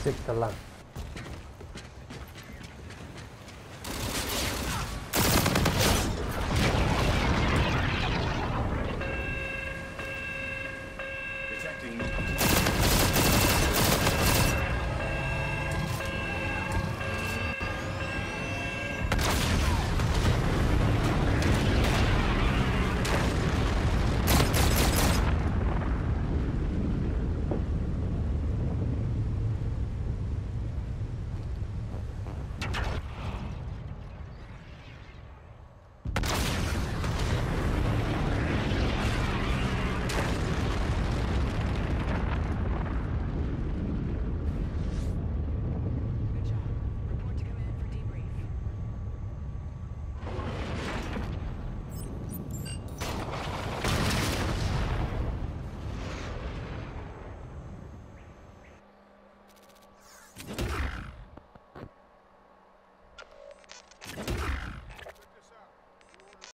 Sick ka lang.